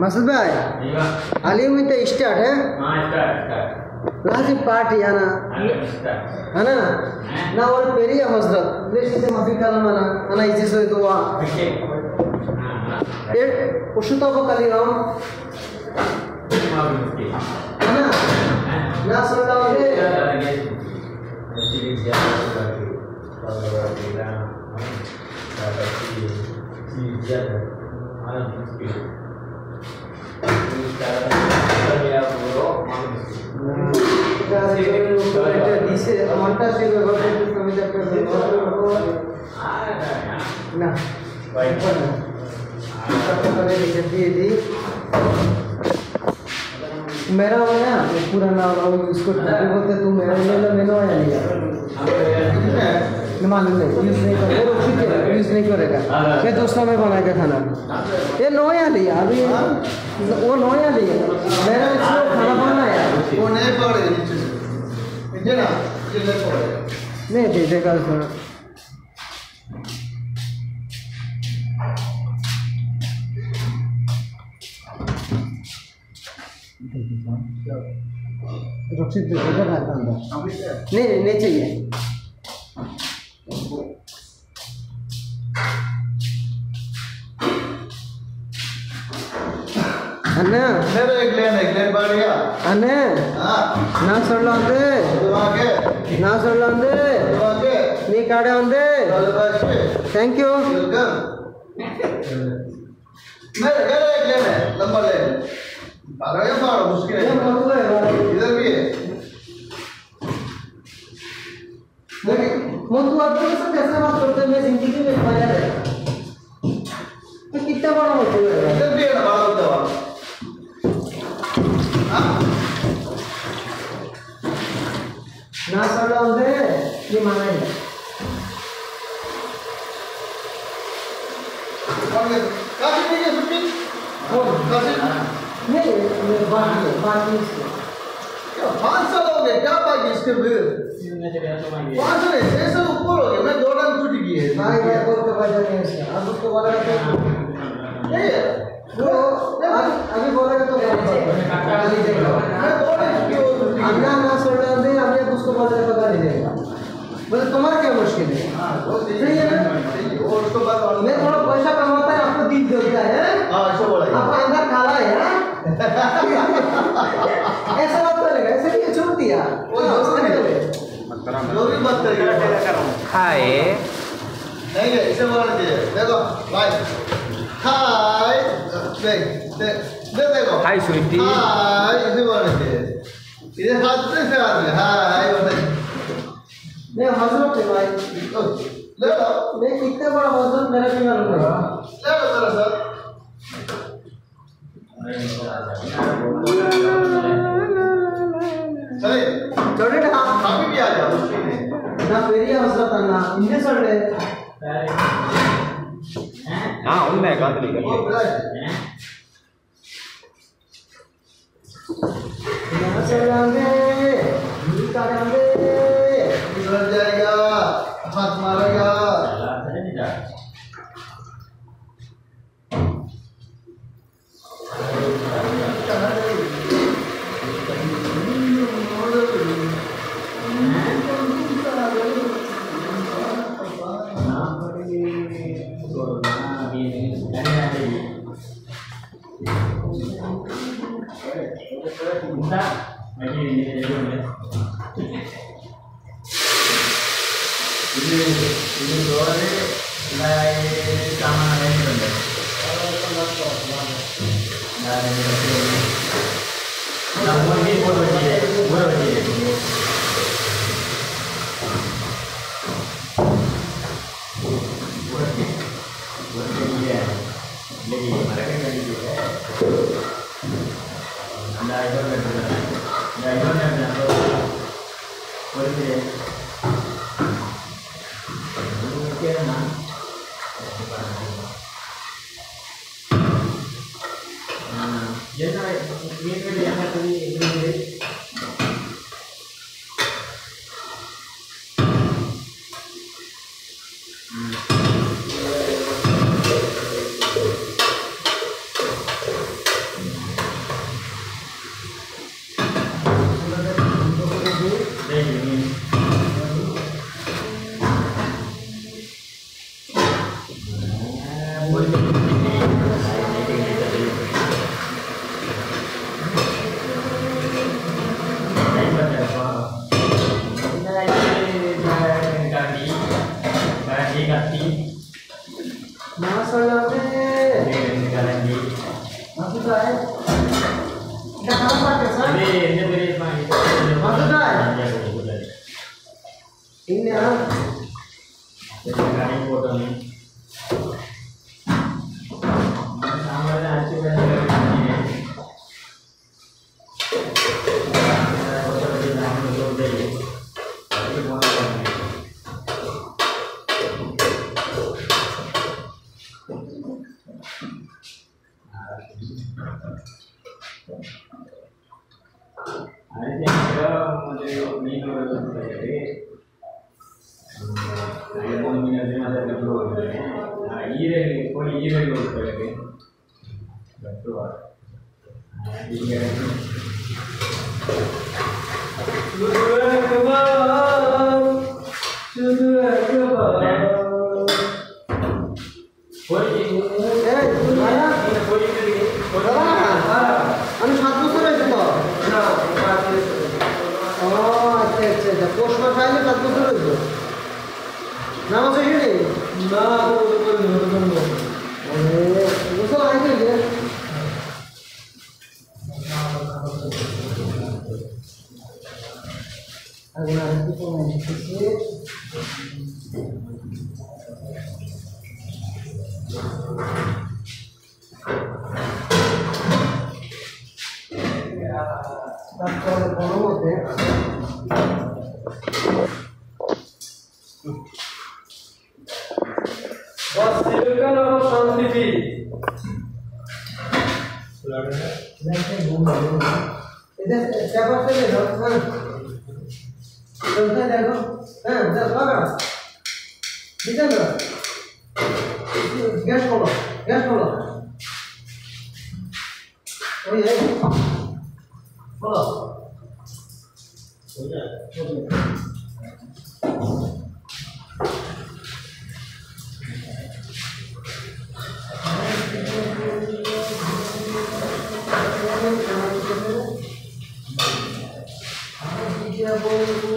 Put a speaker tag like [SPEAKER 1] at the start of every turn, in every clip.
[SPEAKER 1] मसूद भाई अली में तो स्टार्ट है?
[SPEAKER 2] start, start.
[SPEAKER 1] पार्टी है ना? है ना? ना और पेरी हज़रत। देश से माफ़ी कलम है ना इसी से तो वहाँ ये उशुता को कली राम। है ना? ना सुन रहा हूँ ये না मेरा हो ना पूरा नाम और उसको बोलते, तू मेरा मैंने आया लिया न मालूम नहीं यूज़ नहीं करेगा वो ठीक है यूज़ नहीं करेगा ये दोस्तों में बनाएगा खाना ये नोया लिया अभी वो नोया लिया मेरा इसमें खाना बनाया
[SPEAKER 3] वो नहीं पड़ेगा नीचे से नीचे ना ये नहीं
[SPEAKER 1] दे देगा नहीं नहीं नहीं चाहिए அண்ணா
[SPEAKER 3] நேரே இல்லையா
[SPEAKER 1] இல்லையா பாடியா அண்ணே
[SPEAKER 3] நான் சொல்ல
[SPEAKER 1] வந்து நான் சொல்ல
[SPEAKER 3] வந்து நீ
[SPEAKER 1] கடை வந்து
[SPEAKER 3] தேங்க்யூ मेरे घर एक लेन है लंबा लेन। अगर ये मारो मुश्किल है। इधर भी है।
[SPEAKER 1] मग तू आता कसं कसं बात करतोय मी ज़िंदगी मी मज़ा आहे किती बडा होतो
[SPEAKER 3] इधर भी है ना बड़ा होता तो है
[SPEAKER 1] बाकी है बाकी इसको।
[SPEAKER 3] क्या पाँच साल हो गए क्या बाकी इसके? पाँच साल छह साल ऊपर हो गए मैं दो टाइम छुट्टी की है।
[SPEAKER 1] इसका। अब उसको तो
[SPEAKER 3] नहीं है?
[SPEAKER 1] वो अभी अभी बोलेगा तो
[SPEAKER 3] हो की
[SPEAKER 1] अन्ना ना सॉल्ट दे अभी उसको बोलेगा तो गाली देगा बोले तुम्हारा क्या मुश्किल है
[SPEAKER 3] सही
[SPEAKER 1] है ना?
[SPEAKER 3] और उसको बाद और
[SPEAKER 1] मैं थोड़ा पैसा कमाता है आपको दिल देता है
[SPEAKER 3] हाँ ऐसा बोला
[SPEAKER 1] आपका अंदर काला है? ऐसा बात करेगा ऐसे नहीं छोड़ दिया
[SPEAKER 3] वो दोस्त है। जो भी बात करेगा
[SPEAKER 2] Hai.
[SPEAKER 3] नहीं है इसे देखो बाय हाय
[SPEAKER 2] हाय स्वीटी
[SPEAKER 3] हाय इधर बोलना चाहिए इधर हाथ से से हाथ में हाय हाय बताइए
[SPEAKER 1] मैं हाजिर हूँ भाई
[SPEAKER 3] ले लो
[SPEAKER 1] मैं कितने बड़ा हज़रत मेरा भी मालूम है
[SPEAKER 3] ले लो जरा सर चले
[SPEAKER 1] चले
[SPEAKER 3] ना अभी भी आ जाओ
[SPEAKER 2] ना पेरिया हज़रत
[SPEAKER 1] अन्ना इन्हें चल ले हाँ उनने गलत नहीं
[SPEAKER 2] करी है ഈ ഡോറ് കാണാനായിട്ടുണ്ട് നമുക്ക് ഊര്
[SPEAKER 1] പറ്റിയില്ലേ ഊര് പറ്റിയില്ലേ Thank you. Mm-hmm. गाड़ी फ़ोटो में అయితే ఇక్కడ మీరు మీకు ಮನದಲ್ಲಿ ನಂಬುವ ಈರಲ್ಲಿ ಹೋಗಿ ಈರಲ್ಲಿ ಹೋಗ್ತಾರೆ ನಂಬುವ ಹೀಗೆ ಸುಧುರ Kumar ಸುಧುರ Kumar Agora depois você. তারপরে বড় মধ্যে শান্তি এটা চাপা ফেলে ఇదంతా నేను స్వాగతం నిజంగా వేసుకోవడం వేసుకోవడం Yeah, boy.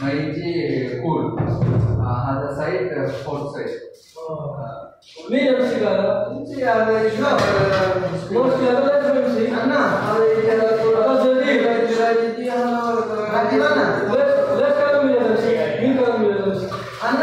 [SPEAKER 4] Maiji cool. Uh, other side, uh, fourth side. మీరు ఎంసీ కాదు
[SPEAKER 1] మోస్ట్
[SPEAKER 4] అడ్వర్టైజ్మెంట్స్ అన్న అదొకటి
[SPEAKER 1] లెఫ్ట్ కాదు మీరు ఎంసీ గ్రీన్ కాదు మీరు ఎంసీ అన్న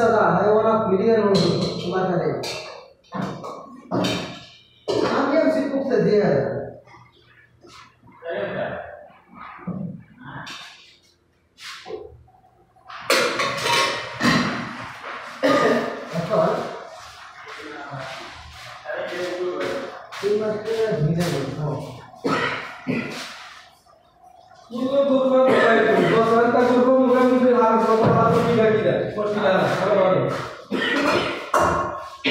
[SPEAKER 1] mau tu besar है और आप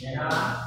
[SPEAKER 4] Yeah.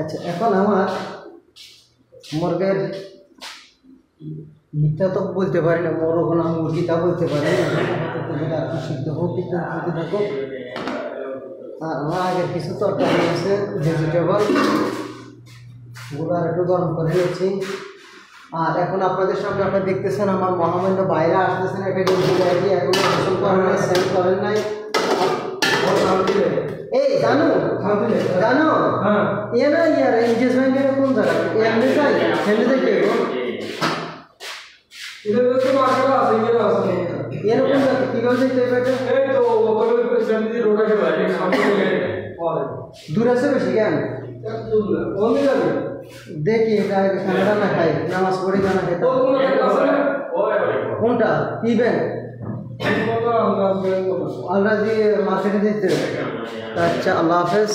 [SPEAKER 1] আচ্ছা এখন আমার মুরগের মিথ্যা তো বলতে পারি না মোরগ না মুরগিটা বলতে পারি না। সিদ্ধ হোক বিদ্যুৎ থাকুক আর আমার আগের কিছু তরকারি আছে ভেজিটেবলগুলো আর একটু গরম করে নিচ্ছি আর এখন আপনাদের সামনে আপনারা দেখতেছেন আমার মহামান্য বাইরে আসতেছেন একটা ডেলিভারি গাড়ি এখনো গোসল করেন নাই স্নান করেন নাই এই জানো জানো
[SPEAKER 5] এ না ইয়ার এনগেজমেন্টের কোন
[SPEAKER 1] জায়গা এমনি চাই এমনি দেখে এরকম কিভাবে দেখতে পাচ্ছেন
[SPEAKER 5] এই তো
[SPEAKER 1] দূর আছে বেশি
[SPEAKER 5] কেন
[SPEAKER 1] দূর
[SPEAKER 5] অন্য
[SPEAKER 1] যাবে
[SPEAKER 5] দেখি এটা খানাটা না
[SPEAKER 1] খাই নামাজ পড়ি
[SPEAKER 5] খানা খেতে কোনটা কি
[SPEAKER 1] ব্যাংক আলরাজি মার্কেটে দিতে আচ্ছা আল্লাহ হাফেজ